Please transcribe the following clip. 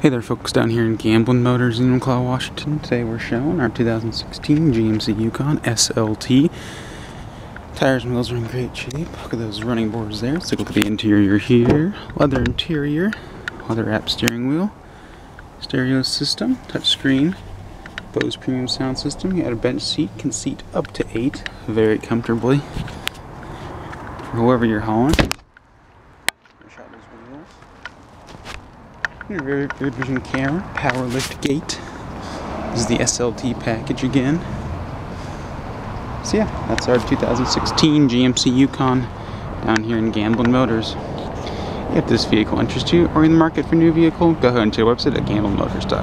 Hey there folks down here in Gamblin Motors in Enumclaw, Washington. Today we're showing our 2016 GMC Yukon SLT. Tires and wheels are in great shape. Look at those running boards there. Let's take a look at the interior here. Leather interior, leather app steering wheel, stereo system, touchscreen, Bose premium sound system. You got a bench seat, can seat up to eight very comfortably. For whoever you're hauling. Rear vision camera, power lift gate. This is the SLT package again. So yeah, that's our 2016 GMC Yukon down here in Gamblin Motors. If this vehicle interests you or in the market for a new vehicle, go ahead and check our website at gamblinmotors.com.